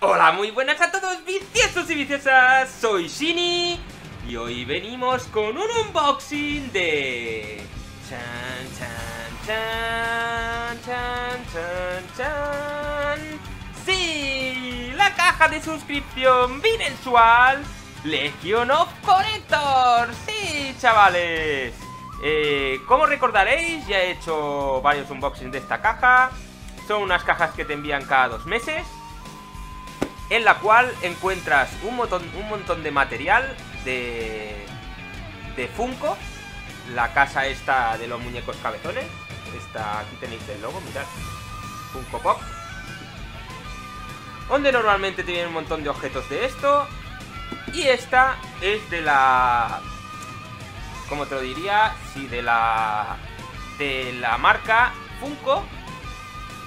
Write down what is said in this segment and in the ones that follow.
Hola, muy buenas a todos viciosos y viciosas, soy Shini y hoy venimos con un unboxing de... Chan, chan, chan, chan, chan, chan. Sí, la caja de suscripción bimensual Legion of Collector. Sí, chavales. Eh, como recordaréis, ya he hecho varios unboxings de esta caja. Son unas cajas que te envían cada dos meses en la cual encuentras un montón, un montón de material de, de Funko, la casa esta de los muñecos cabezones. Esta, aquí tenéis el logo, mirad, Funko Pop. Donde normalmente tienen un montón de objetos de esto. Y esta es de la... ¿Cómo te lo diría? Sí, de la... De la marca Funko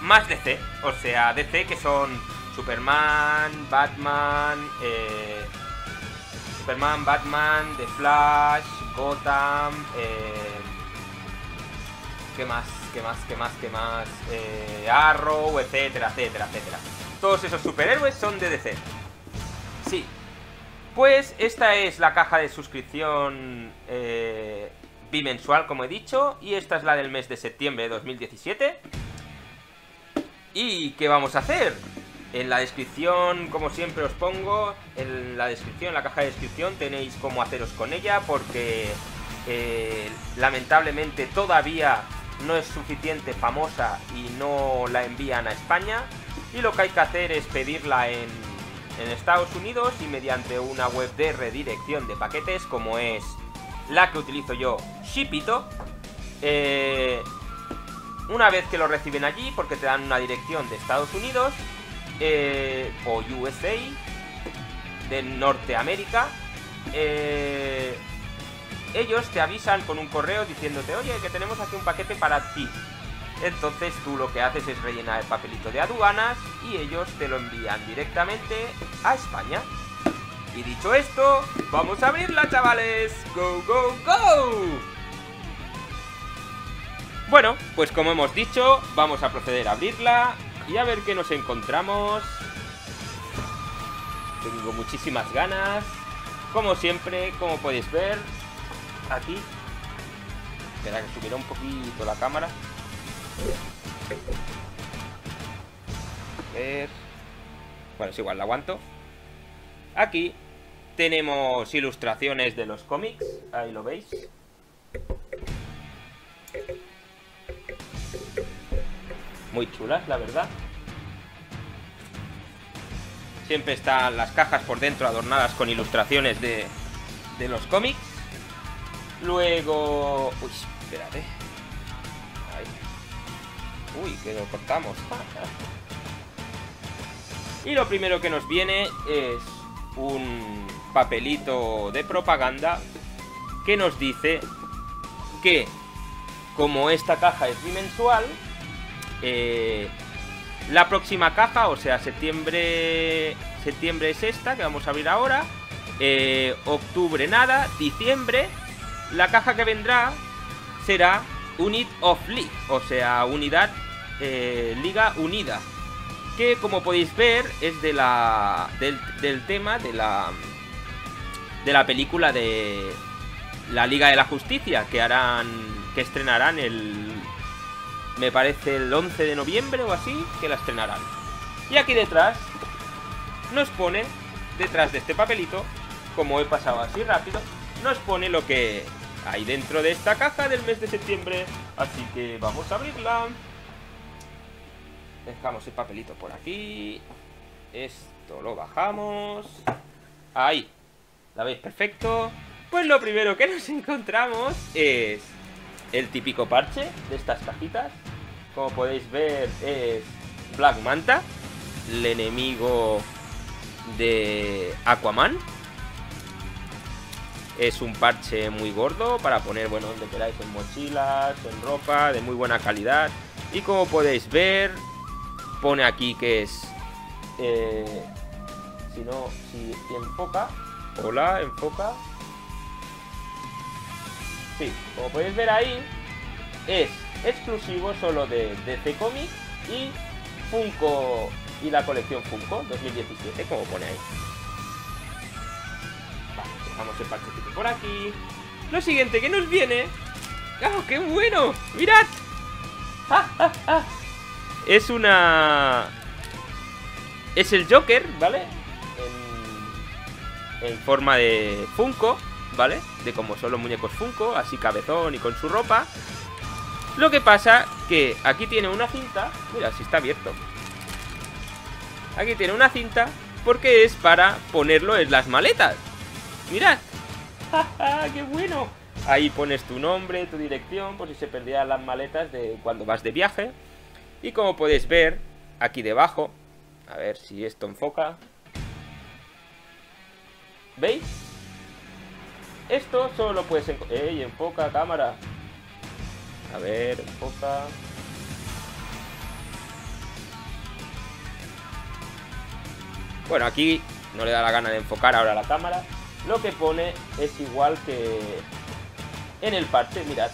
más DC. O sea, DC que son Superman, Batman, eh, Superman, Batman, The Flash, Gotham, eh, ¿qué más? ¿Qué más? ¿Qué más? ¿Qué más? Eh, Arrow, etcétera, etcétera, etcétera. Todos esos superhéroes son de DC. Sí. Pues esta es la caja de suscripción eh, bimensual, como he dicho, y esta es la del mes de septiembre de 2017. ¿Y qué vamos a hacer? En la descripción, como siempre os pongo, en la descripción, en la caja de descripción tenéis cómo haceros con ella porque eh, lamentablemente todavía no es suficiente famosa y no la envían a España y lo que hay que hacer es pedirla en, en Estados Unidos y mediante una web de redirección de paquetes como es la que utilizo yo, Shipito. Eh, una vez que lo reciben allí, porque te dan una dirección de Estados Unidos, eh, o USA de Norteamérica, eh, ellos te avisan con un correo diciéndote, oye, que tenemos aquí un paquete para ti. Entonces tú lo que haces es rellenar el papelito de aduanas y ellos te lo envían directamente a España. Y dicho esto, vamos a abrirla, chavales. ¡Go, go, go! Bueno, pues como hemos dicho, vamos a proceder a abrirla. Y a ver qué nos encontramos. Tengo muchísimas ganas. Como siempre, como podéis ver, aquí. Espera que subiera un poquito la cámara. A ver. Bueno, es igual, la aguanto. Aquí tenemos ilustraciones de los cómics. Ahí lo veis. Muy chulas, la verdad. Siempre están las cajas por dentro adornadas con ilustraciones de, de los cómics. Luego... Uy, espérate. Ahí. Uy, que lo cortamos. y lo primero que nos viene es un papelito de propaganda que nos dice que como esta caja es bimensual, eh, la próxima caja, o sea, septiembre, septiembre es esta que vamos a abrir ahora. Eh, octubre nada, diciembre, la caja que vendrá será Unit of League, o sea, unidad eh, Liga Unida. Que como podéis ver es de la del, del tema de la de la película de la Liga de la Justicia que harán que estrenarán el me parece el 11 de noviembre o así, que la estrenarán. Y aquí detrás nos pone, detrás de este papelito, como he pasado así rápido, nos pone lo que hay dentro de esta caja del mes de septiembre. Así que vamos a abrirla. Dejamos el papelito por aquí. Esto lo bajamos. Ahí. ¿La veis? Perfecto. Pues lo primero que nos encontramos es el típico parche de estas cajitas. Como podéis ver es Black Manta, el enemigo de Aquaman. Es un parche muy gordo para poner, bueno, donde queráis, en mochilas, en ropa, de muy buena calidad. Y como podéis ver, pone aquí que es... Eh, si no, si, si enfoca... Hola, enfoca... Sí, como podéis ver ahí, es exclusivo solo de DC Comics y Funko, y la colección Funko 2017, como pone ahí. Vale, dejamos el parchecito por aquí. Lo siguiente que nos viene... ¡Ah, qué bueno! ¡Mirad! Es una... Es el Joker, ¿vale? En, en forma de Funko, ¿vale? De como son los muñecos Funko, así cabezón y con su ropa. Lo que pasa que aquí tiene una cinta... Mira, si está abierto. Aquí tiene una cinta porque es para ponerlo en las maletas. Mirad. ¡Qué bueno! Ahí pones tu nombre, tu dirección, por si se perdían las maletas de cuando vas de viaje. Y como podéis ver, aquí debajo, a ver si esto enfoca. ¿Veis? Esto solo lo puedes... ¡Ey, enfoca cámara! A ver, enfoca... Bueno, aquí no le da la gana de enfocar ahora la cámara. Lo que pone es igual que en el parche, mirad.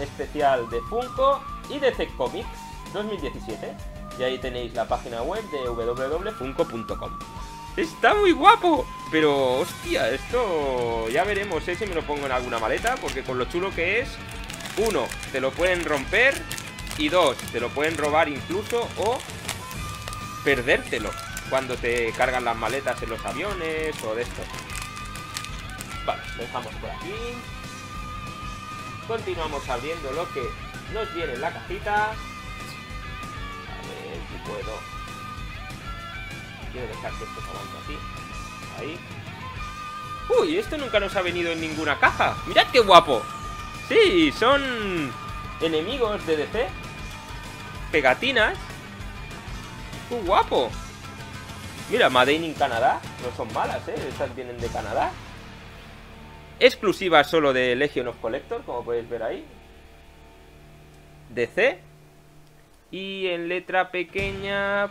Especial de Funko y de C Comics 2017. Y ahí tenéis la página web de www.funko.com. Está muy guapo, pero hostia, esto ya veremos ¿eh? si me lo pongo en alguna maleta, porque con lo chulo que es, uno, te lo pueden romper y dos, te lo pueden robar incluso o perdértelo cuando te cargan las maletas en los aviones o de esto. Vale, lo dejamos por aquí. Continuamos abriendo lo que nos viene en la cajita. A ver si puedo. Quiero dejar que esto se así. Ahí. Uy, esto nunca nos ha venido en ninguna caja. ¡Mirad qué guapo! Sí, son enemigos de DC. Pegatinas. ¡Qué guapo! Mira, Made in Canadá. No son malas, ¿eh? Estas vienen de Canadá. Exclusiva solo de Legion of Collector, como podéis ver ahí. DC. Y en letra pequeña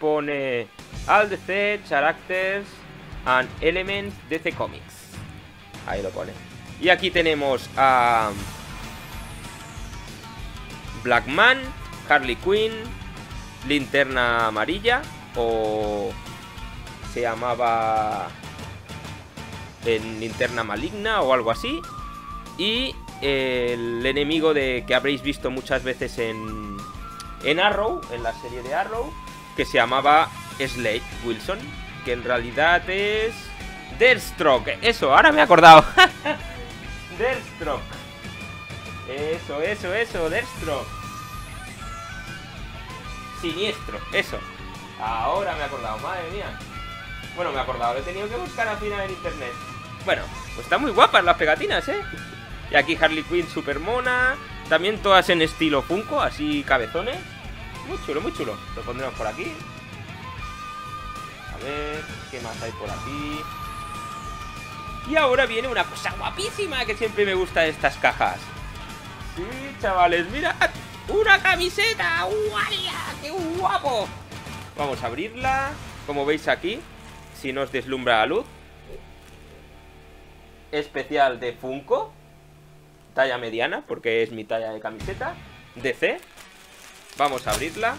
pone All DC Characters and Elements DC Comics. Ahí lo pone. Y aquí tenemos a Blackman, Harley Quinn, Linterna Amarilla o se llamaba en Linterna Maligna o algo así. Y el enemigo de que habréis visto muchas veces en, en Arrow, en la serie de Arrow, que se llamaba Slade Wilson, que en realidad es Deathstroke. Eso, ahora me he acordado. Deathstroke. Eso, eso, eso, Deathstroke. Siniestro, eso. Ahora me he acordado, madre mía. Bueno, me he acordado, lo he tenido que buscar al final en internet. Bueno, pues están muy guapas las pegatinas, ¿eh? Y aquí Harley Quinn super mona. También todas en estilo Funko, así cabezones. Muy chulo, muy chulo. Lo pondremos por aquí. A ver, ¿qué más hay por aquí? Y ahora viene una cosa guapísima que siempre me gusta de estas cajas. Sí, chavales, mirad. ¡Una camiseta! ¡Guaya! ¡Qué guapo! Vamos a abrirla. Como veis aquí, si nos deslumbra la luz. Especial de Funko. Talla mediana, porque es mi talla de camiseta. DC. Vamos a abrirla.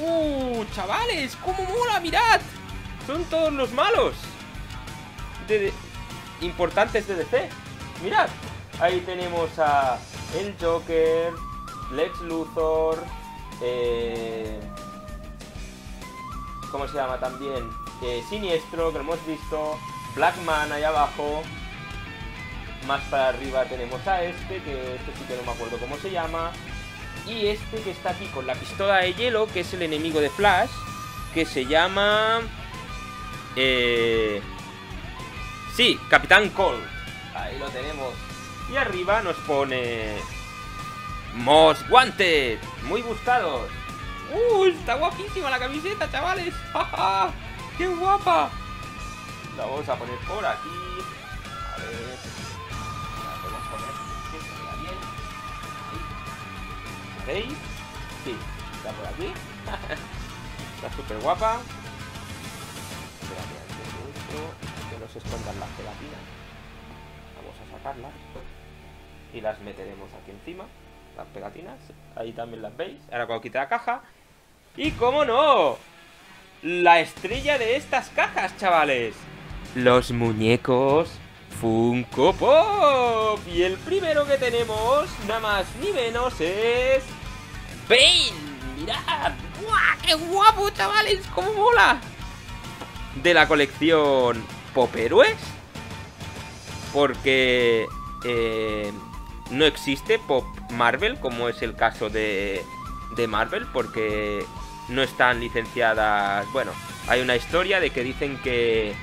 ¡Uh! ¡Chavales! ¡Cómo mola! ¡Mirad! Son todos los malos. De, importantes de DC. Mirad. Ahí tenemos a el Joker, Lex Luthor, eh, ¿cómo se llama también? Eh, Siniestro, que lo hemos visto, Blackman ahí abajo, más para arriba tenemos a este, que este sí que no me acuerdo cómo se llama, y este que está aquí con la pistola de hielo, que es el enemigo de Flash, que se llama... Eh... Sí, Capitán Cold. Ahí lo tenemos. Y arriba nos pone... Most Wanted. Muy buscados. ¡Uh! Está guapísima la camiseta, chavales. ¡Ja, qué guapa! La vamos a poner por aquí. ¿Veis? Sí, está por aquí. está súper guapa. De esto, que no escondan las gelatinas. Vamos a sacarlas. Y las meteremos aquí encima. Las pegatinas. Ahí también las veis. Ahora cuando quite la caja. Y cómo no. La estrella de estas cajas, chavales. Los muñecos Funko Pop. Y el primero que tenemos, nada más ni menos, es... Bane. Mirad. ¡Guau! ¡Qué guapo, chavales! ¡Cómo mola! De la colección Pop Héroes. Porque... Eh, no existe Pop Marvel, como es el caso de, de Marvel, porque no están licenciadas. Bueno, hay una historia de que dicen que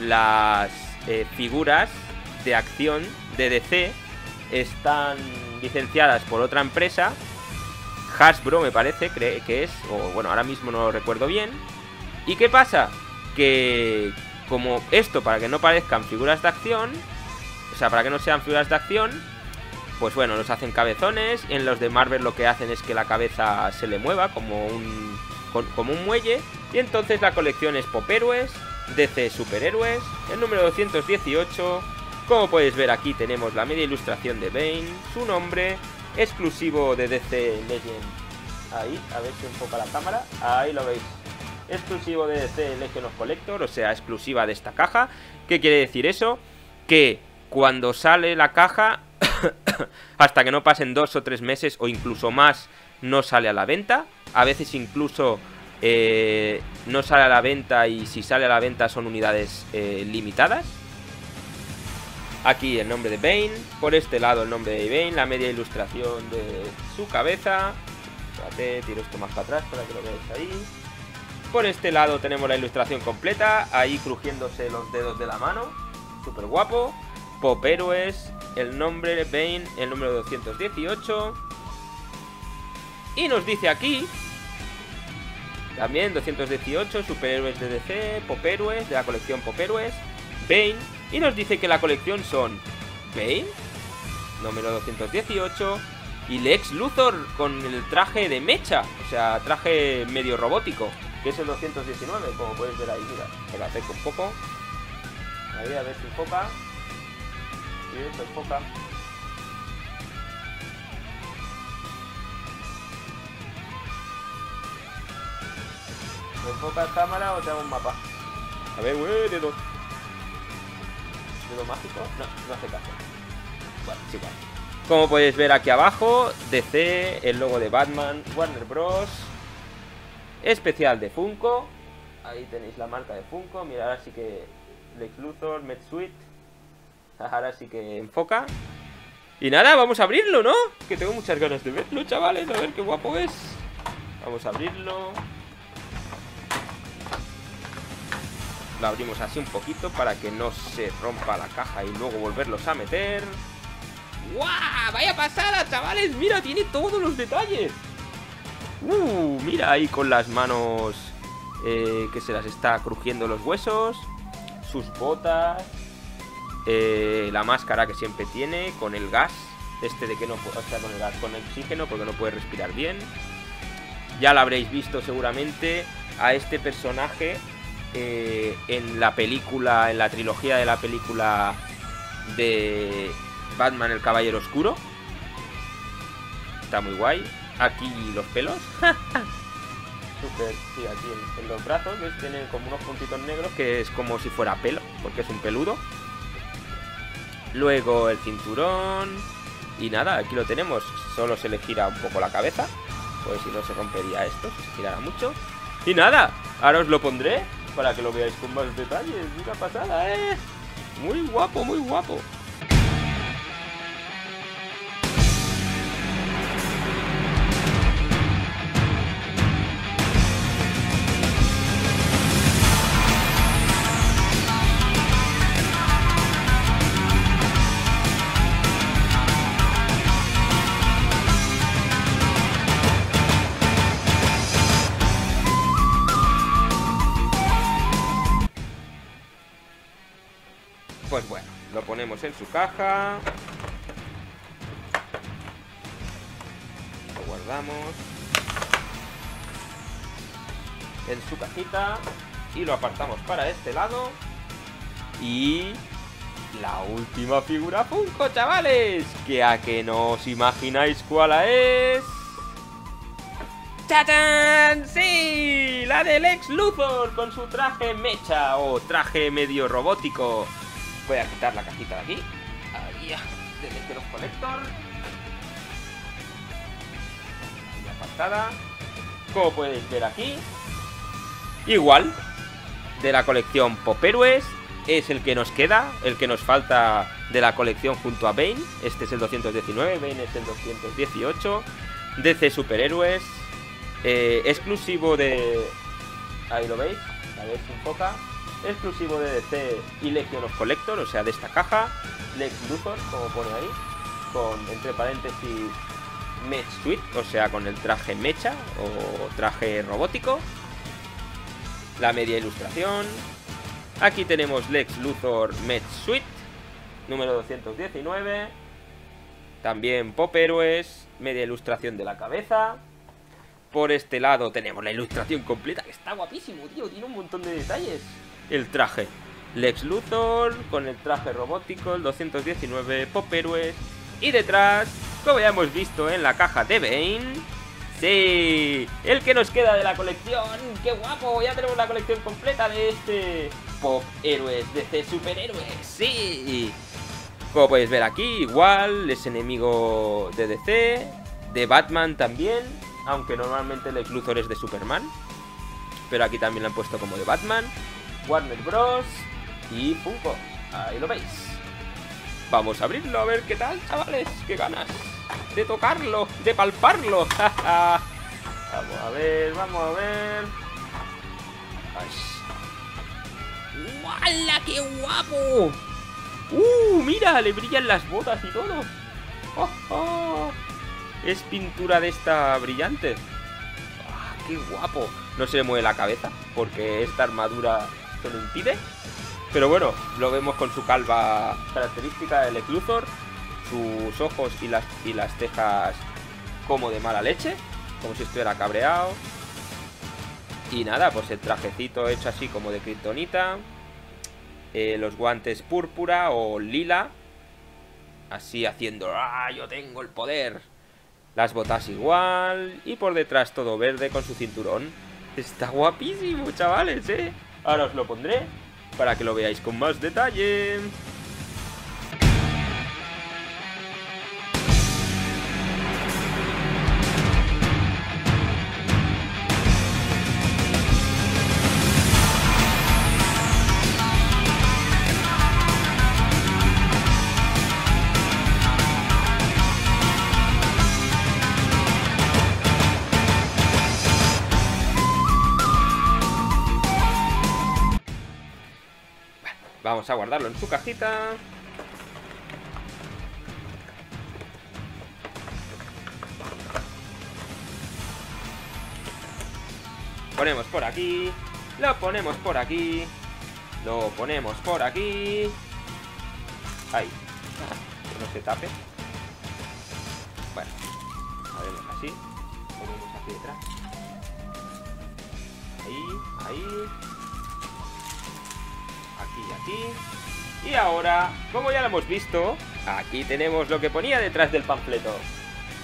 las eh, figuras de acción de DC están licenciadas por otra empresa, Hasbro me parece que es, o bueno, ahora mismo no lo recuerdo bien. ¿Y qué pasa? Que como esto, para que no parezcan figuras de acción, o sea, para que no sean figuras de acción, pues bueno, los hacen cabezones. En los de Marvel lo que hacen es que la cabeza se le mueva como un, como un muelle. Y entonces la colección es Pop Héroes, DC Superhéroes, el número 218. Como podéis ver aquí tenemos la media ilustración de Bane, su nombre, exclusivo de DC Legend. Ahí, a ver si enfoca la cámara. Ahí lo veis. Exclusivo de DC Legend of Collector, o sea, exclusiva de esta caja. ¿Qué quiere decir eso? Que cuando sale la caja, hasta que no pasen dos o tres meses o incluso más, no sale a la venta. A veces incluso eh, no sale a la venta y si sale a la venta son unidades eh, limitadas. Aquí el nombre de Bane, por este lado el nombre de Bane, la media ilustración de su cabeza. Espérate, tiro esto más para atrás para que lo veáis ahí. Por este lado tenemos la ilustración completa, ahí crujiéndose los dedos de la mano. Súper guapo. Pop Héroes, el nombre de Bane, el número 218. Y nos dice aquí, también 218, superhéroes de DC, Pop Héroes, de la colección Pop Héroes, Bane, y nos dice que la colección son Bane, número 218, y Lex Luthor con el traje de mecha, o sea, traje medio robótico, que es el 219, como podéis ver ahí, mira, me la acerco un poco. Ahí, a ver si enfoca. Sí, se enfoca. ¿Me enfoca cámara o te hago un mapa? A ver, güey, dedo. ¿Dedo mágico? No, no hace caso. Bueno, sí, igual. Como podéis ver aquí abajo, DC, el logo de Batman, Warner Bros. Especial de Funko. Ahí tenéis la marca de Funko. Mira, ahora sí que Lex Luthor, Sweet. Ahora sí que enfoca. Y nada, vamos a abrirlo, ¿no? Que tengo muchas ganas de verlo, chavales. A ver qué guapo es. Vamos a abrirlo. Lo abrimos así un poquito para que no se rompa la caja y luego volverlos a meter. ¡Guau! ¡Vaya pasada, chavales! ¡Mira, tiene todos los detalles! ¡Uh! Mira ahí con las manos eh, que se las está crujiendo los huesos. Sus botas. Eh, la máscara que siempre tiene con el gas. Este de que no puede, o sea, con el gas, con el oxígeno porque no puede respirar bien. Ya lo habréis visto seguramente a este personaje eh, en la película, en la trilogía de la película de Batman el Caballero Oscuro. Está muy guay. Aquí los pelos. Super, sí, aquí en, los brazos, ¿ves? Tienen como unos puntitos negros que es como si fuera pelo, porque es un peludo. Luego el cinturón. Y nada, aquí lo tenemos. Solo se le gira un poco la cabeza. Pues si no se rompería esto, se girara mucho. Y nada, ahora os lo pondré para que lo veáis con más detalles. Mira pasada, eh. Muy guapo, muy guapo. Su caja. Lo guardamos. En su cajita. Y lo apartamos para este lado. Y... la última figura Funko, chavales. Que a que no os imagináis cuál es. ¡Chachán! ¡Sí! La del ex Luthor con su traje mecha o traje medio robótico. Voy a quitar la cajita de aquí. Ahí ya, del los Collector. Ahí apartada. Como podéis ver aquí. Igual. De la colección Pop Héroes. Es el que nos queda, el que nos falta de la colección junto a Bane. Este es el 219, Bane es el 218. DC Superhéroes, eh, exclusivo de... Ahí lo veis, a ver si enfoca. Exclusivo de DC y Legion of Collector, o sea, de esta caja. Lex Luthor, como pone ahí. Con, entre paréntesis, Mech Suite, o sea, con el traje mecha o traje robótico. La media ilustración. Aquí tenemos Lex Luthor Mech Suite, número 219. También Pop Héroes, media ilustración de la cabeza. Por este lado tenemos la ilustración completa, que está guapísimo, tío. Tiene un montón de detalles. El traje. Lex Luthor con el traje robótico, el 219, Pop Héroes. Y detrás, como ya hemos visto en la caja de Bane... ¡Sí! El que nos queda de la colección. ¡Qué guapo! Ya tenemos la colección completa de este Pop Héroes DC Superhéroes. ¡Sí! Como podéis ver aquí, igual, es enemigo de DC, de Batman también aunque normalmente el Luthor es de Superman. Pero aquí también lo han puesto como de Batman, Warner Bros. y Funko. Ahí lo veis. Vamos a abrirlo a ver qué tal, chavales. Qué ganas de tocarlo, de palparlo. vamos a ver, vamos a ver. ¡Wala, qué guapo! ¡Uh! Mira, le brillan las botas y todo. ¡Oh, oh! es pintura de esta brillante. ¡Ah, ¡Qué guapo! No se mueve la cabeza porque esta armadura se lo impide. Pero bueno, lo vemos con su calva característica del Ecluthor, sus ojos y las, y las cejas como de mala leche, como si estuviera cabreado. Y nada, pues el trajecito hecho así como de kriptonita. Eh, los guantes púrpura o lila. Así haciendo, ¡ah, yo tengo el poder! Las botas igual. Y por detrás todo verde con su cinturón. Está guapísimo, chavales, ¿eh? Ahora os lo pondré para que lo veáis con más detalle. Vamos a guardarlo en su cajita. Ponemos por aquí. Lo ponemos por aquí. Lo ponemos por aquí. Ahí. Que no se tape. Bueno. Haremos así. Ponemos aquí detrás. Ahí, ahí y aquí. Y ahora, como ya lo hemos visto, aquí tenemos lo que ponía detrás del panfleto.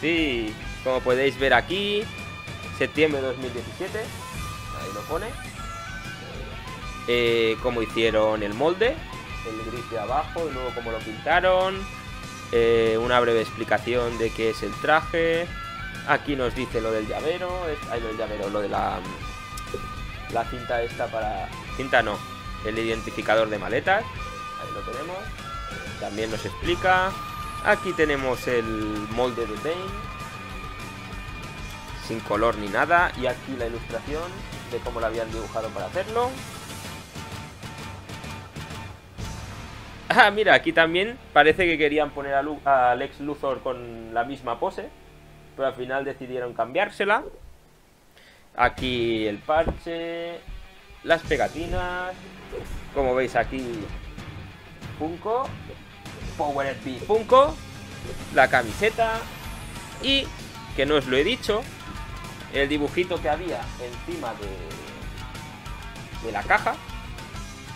Sí, como podéis ver aquí, septiembre de 2017, ahí lo pone. Eh, cómo hicieron el molde, el gris de abajo y luego cómo lo pintaron. Eh, una breve explicación de qué es el traje. Aquí nos dice lo del llavero, ahí lo del llavero, lo de la, la cinta esta para... Cinta no, el identificador de maletas. Ahí lo tenemos. También nos explica. Aquí tenemos el molde de Bane. Sin color ni nada. Y aquí la ilustración de cómo lo habían dibujado para hacerlo. Ah, mira, aquí también parece que querían poner a, Lu a Lex Luthor con la misma pose. Pero al final decidieron cambiársela. Aquí el parche. Las pegatinas. Como veis aquí, Funko, Power SP Funko, la camiseta y, que no os lo he dicho, el dibujito que había encima de, de la caja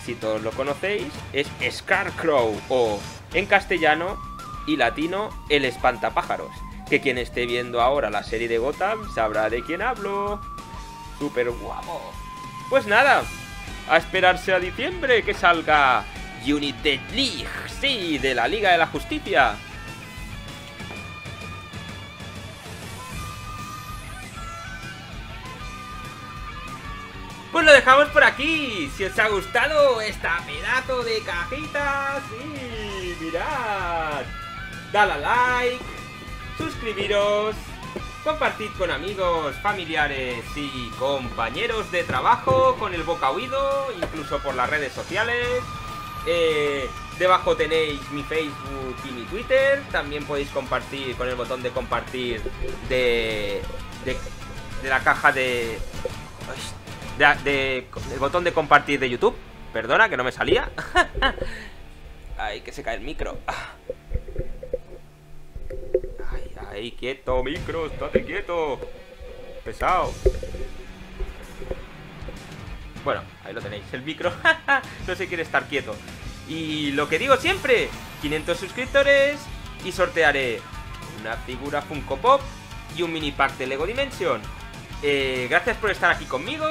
si todos lo conocéis, es Scarecrow o en castellano y latino el espantapájaros. Que quien esté viendo ahora la serie de Gotham sabrá de quién hablo. Súper guapo. Pues nada, a esperarse a diciembre que salga United League, sí, de la Liga de la Justicia. Pues lo dejamos por aquí. Si os ha gustado esta pedazo de cajita, sí, mirad. Dale a like, suscribiros, compartid con amigos, familiares y compañeros de trabajo con el boca oído, incluso por las redes sociales. Eh, debajo tenéis mi Facebook y mi Twitter. También podéis compartir con el botón de compartir de, de, de la caja de de, el botón de compartir de YouTube. Perdona, que no me salía. ay, que se cae el micro. Ay, quieto, micro, estate quieto. Pesado. Bueno, ahí lo tenéis, el micro no se quiere estar quieto. Y lo que digo siempre, 500 suscriptores y sortearé una figura Funko Pop y un mini pack de Lego Dimension. Eh, gracias por estar aquí conmigo.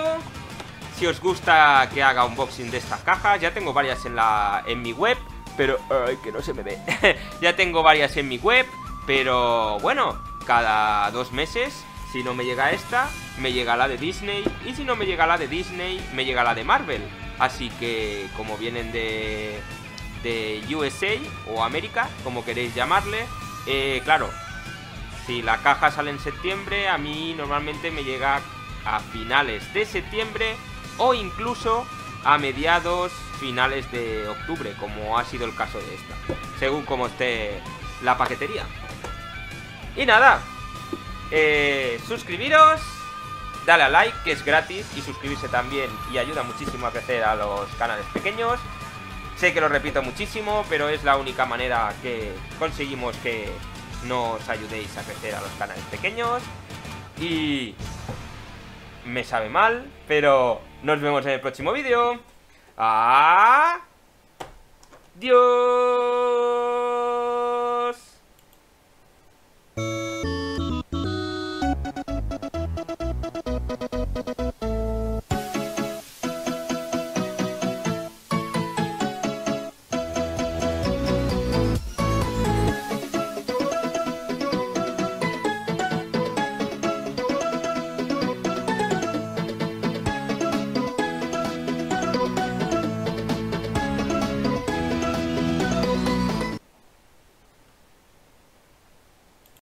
Si os gusta que haga unboxing de estas cajas, ya tengo varias en, la, en mi web, pero... Ay, que no se me ve. ya tengo varias en mi web, pero bueno, cada dos meses, si no me llega esta, me llega la de Disney. Y si no me llega la de Disney, me llega la de Marvel. Así que, como vienen de, de USA o América, como queréis llamarle, eh, claro, si la caja sale en septiembre, a mí normalmente me llega a finales de septiembre o incluso a mediados finales de octubre, como ha sido el caso de esta, según como esté la paquetería. Y nada, eh, suscribiros, dale a like, que es gratis, y suscribirse también, y ayuda muchísimo a crecer a los canales pequeños. Sé que lo repito muchísimo, pero es la única manera que conseguimos que nos ayudéis a crecer a los canales pequeños. Y me sabe mal, pero nos vemos en el próximo vídeo. ¡Adiós!